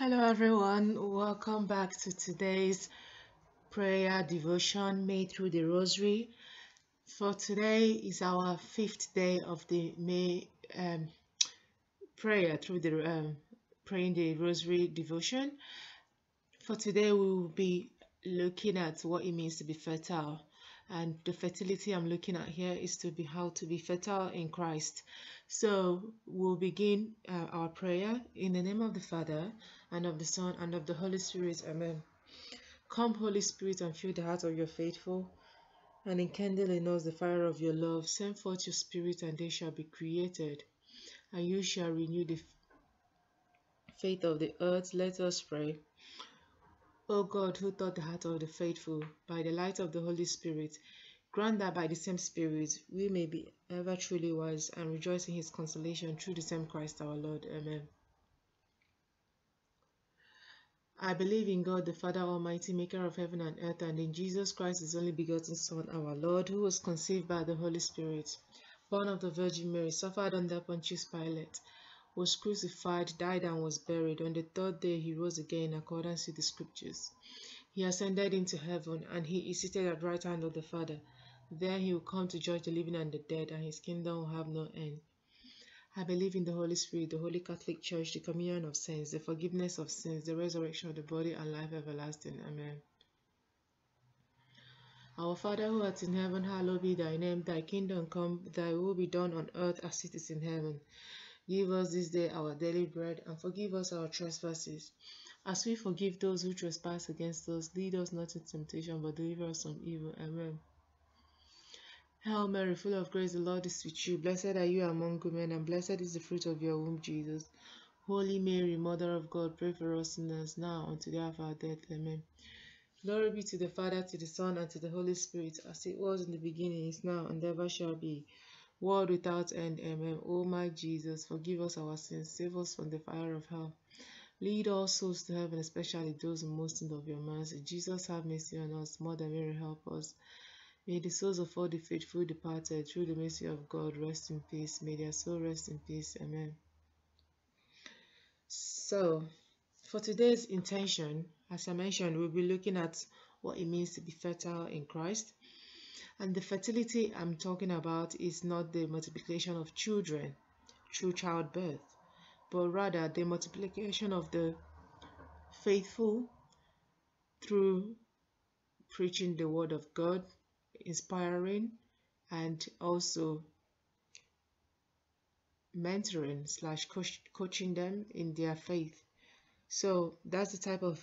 Hello, everyone. Welcome back to today's prayer devotion made through the Rosary. For today is our fifth day of the May um, prayer through the um, praying the Rosary devotion. For today, we will be looking at what it means to be fertile, and the fertility I'm looking at here is to be how to be fertile in Christ. So we'll begin uh, our prayer in the name of the Father and of the Son and of the Holy Spirit. Amen. Come, Holy Spirit, and fill the heart of your faithful, and enkindle in us the fire of your love. Send forth your Spirit, and they shall be created, and you shall renew the faith of the earth. Let us pray. O God, who taught the heart of the faithful by the light of the Holy Spirit, grant that by the same Spirit we may be ever truly wise and rejoice in his consolation through the same Christ our Lord. Amen. I believe in God, the Father Almighty, maker of heaven and earth, and in Jesus Christ, his only begotten Son, our Lord, who was conceived by the Holy Spirit, born of the Virgin Mary, suffered under Pontius Pilate was crucified, died, and was buried. On the third day, he rose again in accordance with the scriptures. He ascended into heaven, and he is seated at the right hand of the Father. There he will come to judge the living and the dead, and his kingdom will have no end. I believe in the Holy Spirit, the Holy Catholic Church, the communion of saints, the forgiveness of sins, the resurrection of the body, and life everlasting. Amen. Our Father who art in heaven, hallowed be thy name. Thy kingdom come, thy will be done on earth as it is in heaven. Give us this day our daily bread, and forgive us our trespasses, as we forgive those who trespass against us. Lead us not into temptation, but deliver us from evil. Amen. Hail Mary, full of grace, the Lord is with you. Blessed are you among women, and blessed is the fruit of your womb, Jesus. Holy Mary, Mother of God, pray for us sinners now and to the hour of our death. Amen. Glory be to the Father, to the Son, and to the Holy Spirit, as it was in the beginning, is now, and ever shall be world without end. Amen. O my Jesus, forgive us our sins, save us from the fire of hell. Lead all souls to heaven, especially those in most need of your mercy. Jesus, have mercy on us. Mother Mary, help us. May the souls of all the faithful departed, through the mercy of God, rest in peace. May their soul rest in peace. Amen. So, for today's intention, as I mentioned, we'll be looking at what it means to be fertile in Christ. And the fertility I'm talking about is not the multiplication of children through childbirth, but rather the multiplication of the faithful through preaching the word of God, inspiring, and also mentoring slash coaching them in their faith. So that's the type of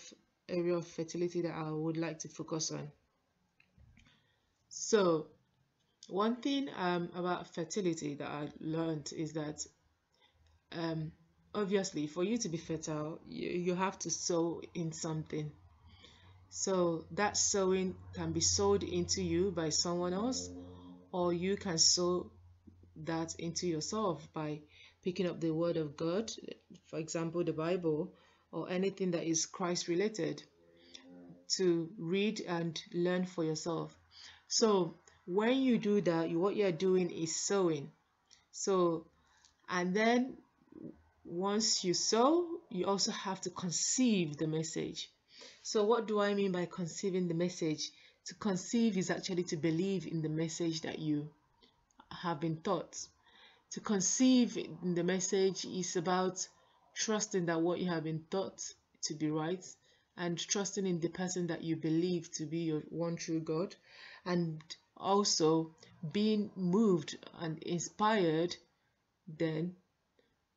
area of fertility that I would like to focus on. So, one thing um, about fertility that I learned is that um, obviously, for you to be fertile, you, you have to sow in something. So, that sowing can be sowed into you by someone else, or you can sow that into yourself by picking up the Word of God, for example, the Bible, or anything that is Christ related, to read and learn for yourself. So when you do that, you, what you're doing is sowing. So, and then once you sow, you also have to conceive the message. So what do I mean by conceiving the message? To conceive is actually to believe in the message that you have been taught. To conceive the message is about trusting that what you have been taught to be right and trusting in the person that you believe to be your one true God and also being moved and inspired then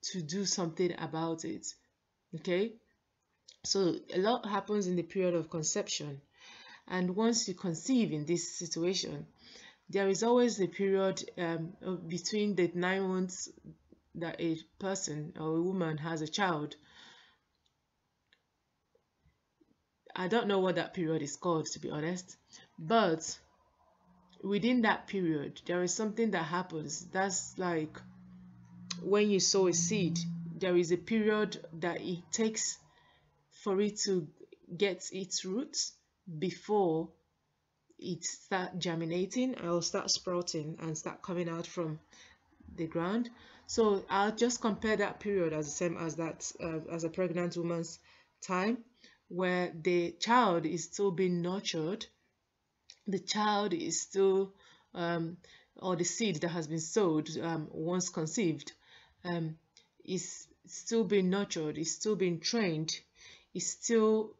to do something about it okay? So a lot happens in the period of conception and once you conceive in this situation there is always a period um, between the nine months that a person or a woman has a child I don't know what that period is called to be honest. But within that period there is something that happens. That's like when you sow a seed there is a period that it takes for it to get its roots before it start germinating or start sprouting and start coming out from the ground. So i'll just compare that period as the same as that uh, as a pregnant woman's time where the child is still being nurtured, the child is still, um, or the seed that has been sowed um, once conceived, um, is still being nurtured, is still being trained, is still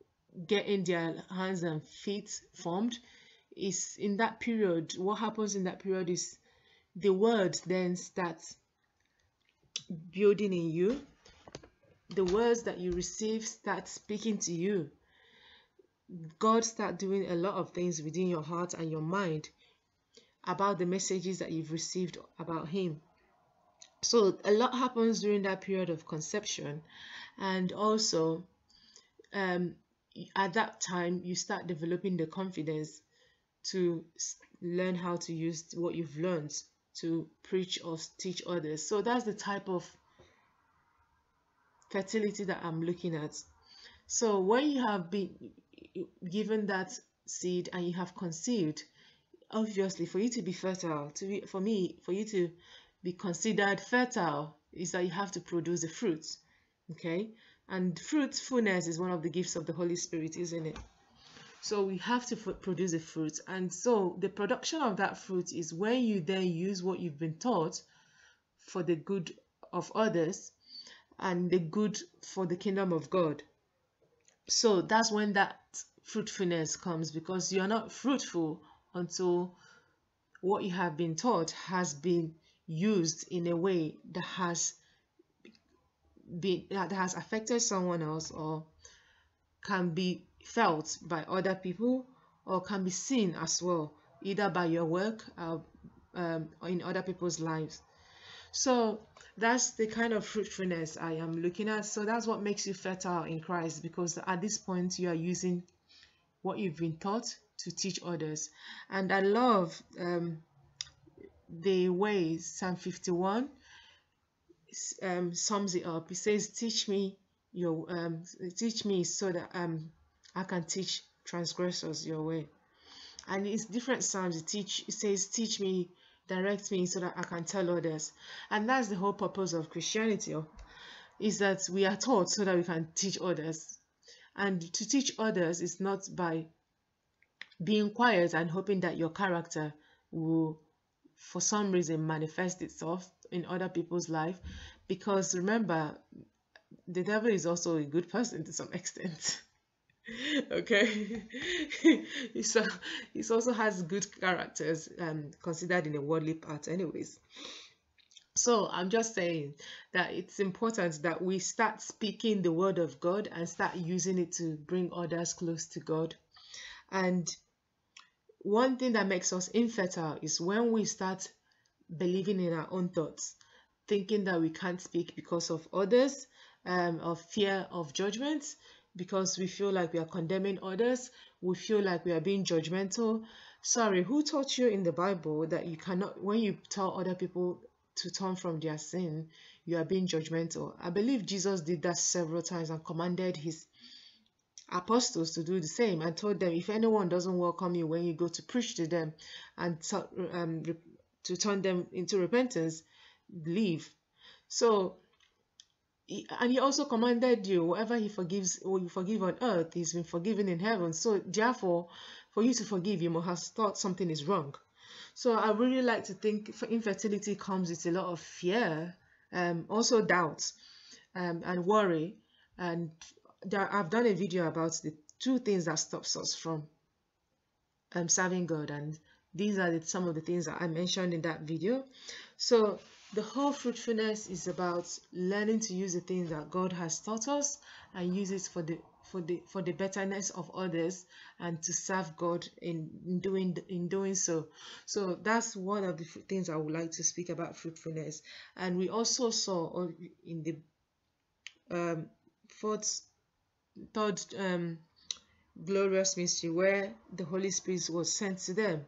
getting their hands and feet formed. Is in that period, what happens in that period is the word then starts building in you the words that you receive start speaking to you god start doing a lot of things within your heart and your mind about the messages that you've received about him so a lot happens during that period of conception and also um, at that time you start developing the confidence to learn how to use what you've learned to preach or teach others. So that's the type of fertility that I'm looking at. So when you have been given that seed and you have conceived, obviously for you to be fertile, to be for me, for you to be considered fertile is that you have to produce the fruits. Okay? And fruitfulness is one of the gifts of the Holy Spirit, isn't it? So we have to produce a fruit. And so the production of that fruit is when you then use what you've been taught for the good of others and the good for the kingdom of God. So that's when that fruitfulness comes because you're not fruitful until what you have been taught has been used in a way that has been that has affected someone else or can be felt by other people or can be seen as well, either by your work uh, um, or in other people's lives. So that's the kind of fruitfulness I am looking at. So that's what makes you fertile in Christ because at this point you are using what you've been taught to teach others. And I love um, the way Psalm 51 um, sums it up. It says, "Teach me your um, teach me so that um I can teach transgressors your way. And it's different psalms. It teach it says, teach me, direct me so that I can tell others. And that's the whole purpose of Christianity, oh, is that we are taught so that we can teach others. And to teach others is not by being quiet and hoping that your character will for some reason manifest itself in other people's life because remember the devil is also a good person to some extent okay. So he also has good characters um considered in the worldly part anyways. So i'm just saying that it's important that we start speaking the word of god and start using it to bring others close to god. And one thing that makes us infertile is when we start believing in our own thoughts thinking that we can't speak because of others um, of fear of judgment because we feel like we are condemning others, we feel like we are being judgmental. Sorry, who taught you in the Bible that you cannot, when you tell other people to turn from their sin, you are being judgmental? I believe Jesus did that several times and commanded his apostles to do the same and told them if anyone doesn't welcome you when you go to preach to them and to, um, to turn them into repentance, leave. So and he also commanded you whatever he forgives or you forgive on earth he's been forgiven in heaven. So therefore for you to forgive you must have thought something is wrong. So i really like to think for infertility comes with a lot of fear um also doubts um, and worry. And there, i've done a video about the two things that stops us from um, serving god. And these are the, some of the things that i mentioned in that video. So the whole fruitfulness is about learning to use the things that God has taught us and use it for the for the for the betterness of others and to serve God in, in doing in doing so. So that's one of the things I would like to speak about fruitfulness. And we also saw in the um, fourth third um, glorious mystery where the Holy Spirit was sent to them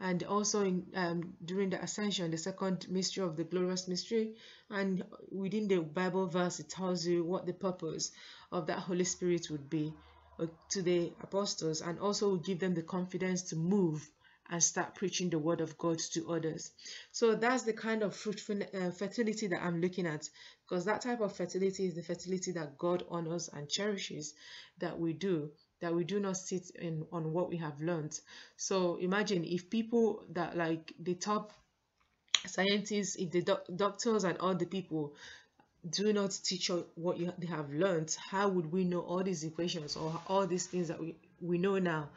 and also in, um, during the ascension the second mystery of the glorious mystery and within the bible verse it tells you what the purpose of that holy spirit would be uh, to the apostles and also give them the confidence to move and start preaching the word of God to others. So that's the kind of fruitful uh, fertility that I'm looking at because that type of fertility is the fertility that God honors and cherishes that we do that we do not sit in on what we have learned. So imagine if people that like the top scientists, if the doc doctors and all the people do not teach what you they have learned, how would we know all these equations or all these things that we, we know now?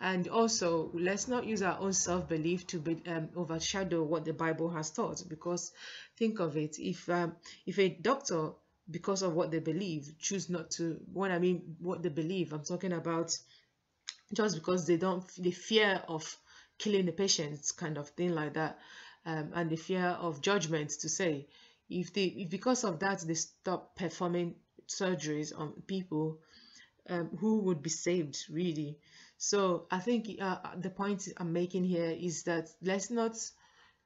And also, let's not use our own self-belief to be, um, overshadow what the Bible has taught. Because think of it, if um, if a doctor, because of what they believe, choose not to, what I mean, what they believe, I'm talking about just because they don't, the fear of killing the patient, kind of thing like that, um, and the fear of judgment to say, if they, if because of that, they stop performing surgeries on people um, who would be saved, really. So I think uh, the point I'm making here is that let's not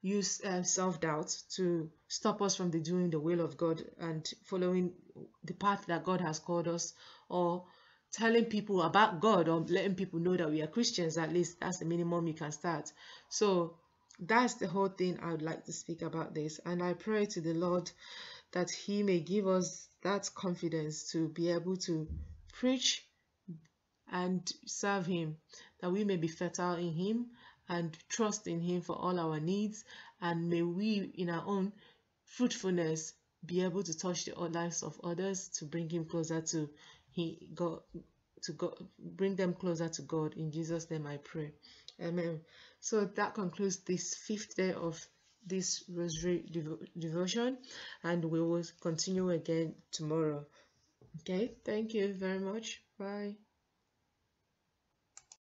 use uh, self-doubt to stop us from the doing the will of God and following the path that God has called us or telling people about God or letting people know that we are Christians at least that's the minimum you can start. So that's the whole thing I would like to speak about this. And I pray to the Lord that he may give us that confidence to be able to preach and serve Him, that we may be fertile in Him and trust in Him for all our needs, and may we, in our own fruitfulness, be able to touch the lives of others to bring Him closer to He God to God, bring them closer to God. In Jesus' name, I pray. Amen. So that concludes this fifth day of this rosary devo devotion, and we will continue again tomorrow. Okay, thank you very much. Bye.